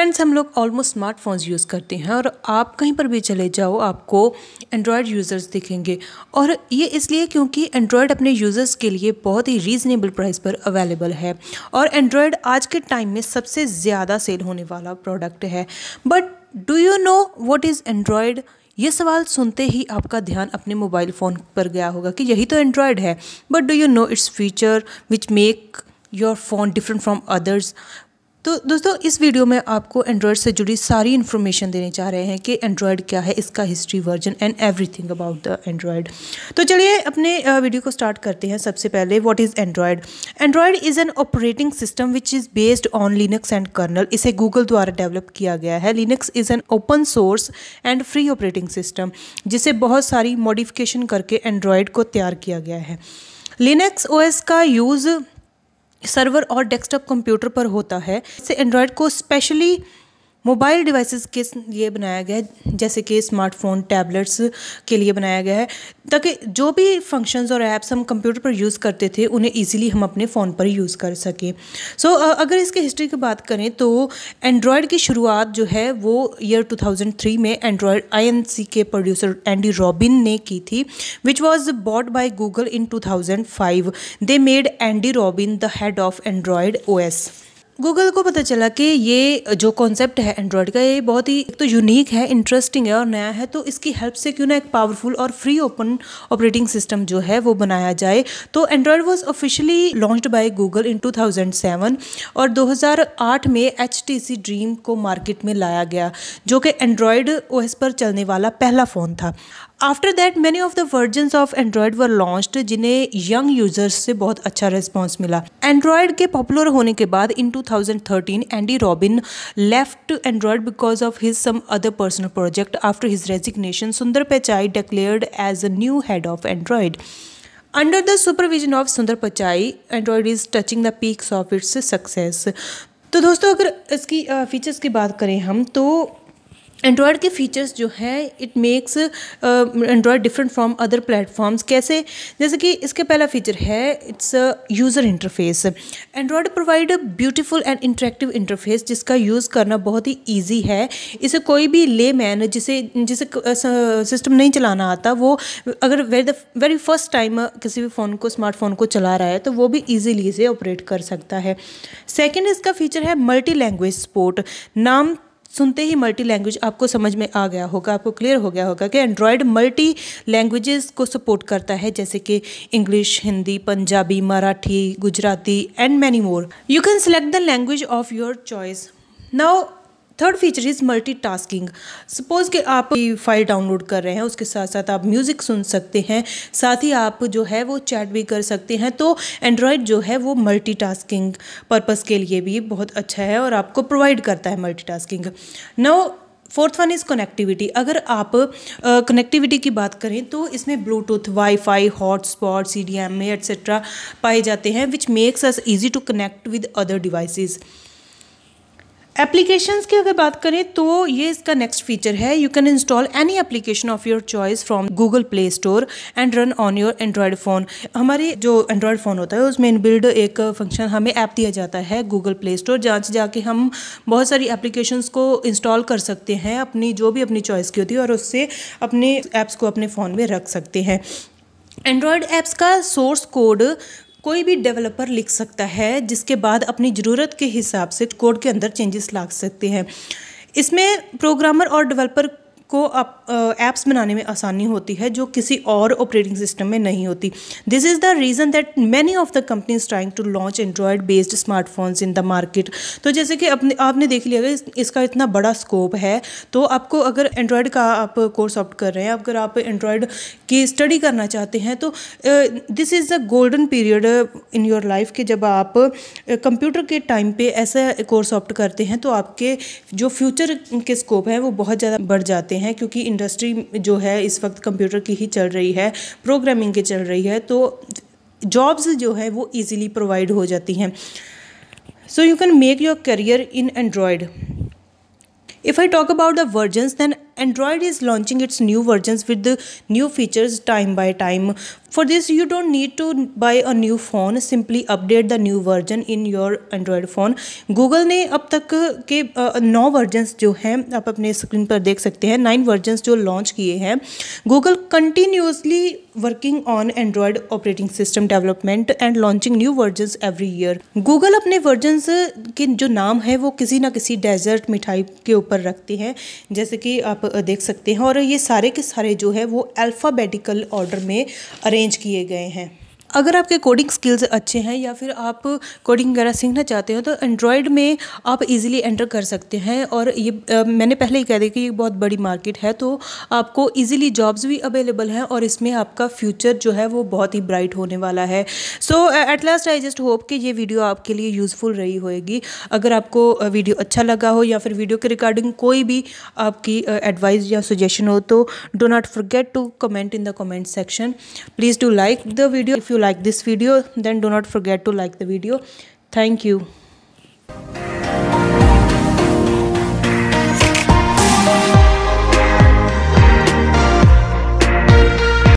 Friends हम लोग almost smartphones use करते हैं और आप कहीं पर भी चले जाओ, आपको एंड्रॉयड यूज़र्स दिखेंगे। और ये इसलिए क्योंकि एंड्रॉयड अपने यूज़र्स के लिए बहुत ही रीज़नेबल प्राइस पर अवेलेबल है। और एंड्रॉयड आज के टाइम में सबसे ज़्यादा सेल होने वाला प्रोडक्ट है। But do you know what is Android ये सवाल सुनते ही आपका ध्यान अपने मोबाइल फ़ोन पर गया होगा कि यही तो एंड्रॉयड है। But do you know its feature which make your phone different from others तो दोस्तों, इस वीडियो में आपको एंड्रॉयड से जुड़ी सारी इन्फॉर्मेशन देने चाह रहे हैं कि एंड्रॉयड क्या है, इसका history version and everything about the Android तो चलिए अपने वीडियो को स्टार्ट करते हैं। सबसे पहले what is Android Android is an operating system which is based on Linux and kernel इसे गूगल द्वारा डेवलप किया गया है। Linux is an open source and free operating system जिसे बहुत सारी मॉडिफिकेशन करके एंड्रॉयड को तैयार किया गया है। लिनक्स ओएस का यूज़ सर्वर और डेस्कटॉप कंप्यूटर पर होता है। इससे एंड्रॉयड को स्पेशली मोबाइल डिवाइसेस के लिए बनाया गया है जैसे कि स्मार्टफ़ोन टैबलेट्स के लिए बनाया गया है ताकि जो भी फ़ंक्शंस और ऐप्स हम कंप्यूटर पर यूज़ करते थे उन्हें इजीली हम अपने फ़ोन पर यूज़ कर सकें। सो so, अगर इसके हिस्ट्री की बात करें तो एंड्रॉयड की शुरुआत जो है वो ईयर 2003 में एंड्रॉयड आईएनसी के प्रोड्यूसर एंडी रॉबिन ने की थी which was bought by Google in 2005 they made Andy Rubin the head of Android OS Google को पता चला कि ये जो कॉन्सेप्ट है एंड्रॉयड का, ये बहुत ही एक तो यूनिक है इंटरेस्टिंग है और नया है तो इसकी हेल्प से क्यों ना एक पावरफुल और फ्री ओपन ऑपरेटिंग सिस्टम जो है वो बनाया जाए। तो Android was officially launched by Google in 2007 और 2008 में HTC ड्रीम को मार्केट में लाया गया, जो कि एंड्रॉयड ओएस पर चलने वाला पहला फ़ोन था। After that many of the version of Android were launched जिन्हें यंग यूज़र्स से बहुत अच्छा रिस्पॉन्स मिला। एंड्रॉयड के पॉपुलर होने के बाद in 2013 Andy Rubin left Android because of his some other personal project after his resignation Sundar Pichai declared as a new head of Android under the supervision of Sundar Pichai Android is touching the peaks of its success तो दोस्तों, अगर इसकी features की बात करें हम तो Android के फीचर्स जो हैं it makes Android different from other platforms कैसे? जैसे कि इसका पहला फीचर है its user interface Android provide beautiful and interactive interface जिसका यूज़ करना बहुत ही ईजी है। इसे कोई भी ले मैन जिसे जिसे सिस्टम नहीं चलाना आता, वो, अगर वेरी वेरी फ़र्स्ट टाइम किसी भी फ़ोन को स्मार्टफ़ोन को चला रहा है तो वो भी ईजीली इसे ऑपरेट कर सकता है। सेकेंड इसका फीचर है मल्टी लैंग्वेज सपोर्ट नाम सुनते ही मल्टी लैंग्वेज आपको समझ में आ गया होगा, आपको क्लियर हो गया होगा कि एंड्रॉयड मल्टी लैंग्वेजेस को सपोर्ट करता है, जैसे कि English Hindi Punjabi Marathi Gujarati and many more you can select the language of your choice now third feature is multi tasking suppose कि आप फ़ाइल डाउनलोड कर रहे हैं उसके साथ साथ आप म्यूज़िक सुन सकते हैं साथ ही आप जो है वो चैट भी कर सकते हैं तो एंड्रॉयड जो है वो मल्टी टास्किंग पर्पज़ के लिए भी बहुत अच्छा है और आपको प्रोवाइड करता है multi tasking no fourth one is connectivity अगर आप कनेक्टिविटी uh, की बात करें तो इसमें Bluetooth wifi hotspot C D M A etcetera पाए जाते हैं which makes us easy to connect with other devices applications की अगर बात करें तो ये इसका नेक्स्ट फीचर है। You can install any application of your choice from Google Play Store and run on your Android phone हमारे जो एंड्रॉयड फ़ोन होता है, उसमें इनबिल्ड एक फ़ंक्शन हमें ऐप दिया जाता है गूगल प्ले स्टोर जहाँ से जाके हम बहुत सारी एप्लीकेशंस को इंस्टॉल कर सकते हैं, अपनी जो भी अपनी चॉइस की होती है और उससे अपने ऐप्स को अपने फ़ोन में रख सकते हैं। एंड्रॉयड ऐप्स का सोर्स कोड कोई भी डेवलपर लिख सकता है, जिसके बाद अपनी ज़रूरत के हिसाब से कोड के अंदर चेंजेस ला सकते हैं। इसमें प्रोग्रामर और डेवलपर को ऐप्स बनाने में आसानी होती है जो किसी और ऑपरेटिंग सिस्टम में नहीं होती। This is the reason that many of the companies trying to launch Android based smartphones in the market तो जैसे कि अपने आपने देख लिया इस, इसका इतना बड़ा स्कोप है तो आपको अगर एंड्रॉयड का आप कोर्स ऑप्ट कर रहे हैं अगर आप एंड्रॉयड की स्टडी करना चाहते हैं तो this is the golden period in your life के जब आप कंप्यूटर के टाइम पे ऐसा कोर्स ऑप्ट करते हैं तो आपके जो फ्यूचर के स्कोप हैं वो बहुत ज़्यादा बढ़ जाते हैं। हैं क्योंकि इंडस्ट्री जो है इस वक्त कंप्यूटर की ही चल रही है, प्रोग्रामिंग की चल रही है तो जॉब्स जो है वो ईजिली प्रोवाइड हो जाती हैं so you can make your career in Android if I talk about the versions then Android is launching its new versions with the new features time by time. For this, you don't need to buy a new phone. Simply update the new version in your Android phone. Google ने अब तक के नौ versions जो हैं आप अपने screen पर देख सकते हैं। नाइन वर्जन्स जो लॉन्च किए हैं। Google continuously working on Android operating system development and launching new versions every year Google अपने वर्जन्स के जो नाम है वो किसी ना किसी डेजर्ट मिठाई के ऊपर रखते हैं। जैसे कि आप देख सकते हैं। और ये सारे के सारे जो है वो अल्फ़ाबेटिकल ऑर्डर में अरेंज किए गए हैं। अगर आपके कोडिंग स्किल्स अच्छे हैं या फिर आप कोडिंग वगैरह सीखना चाहते हो तो एंड्रॉयड में आप इजीली एंटर कर सकते हैं। और ये आ, मैंने पहले ही कह दिया कि ये बहुत बड़ी मार्केट है तो आपको इजीली जॉब्स भी अवेलेबल हैं और इसमें आपका फ्यूचर जो है वो बहुत ही ब्राइट होने वाला है। So at last I just hope कि ये वीडियो आपके लिए यूज़फुल रही होएगी। अगर आपको वीडियो अच्छा लगा हो या फिर वीडियो के रिगार्डिंग कोई भी आपकी एडवाइस या सजेशन हो तो do not forget to comment in the comment section please do like the video if you like this video then do not forget to like the video. Thank you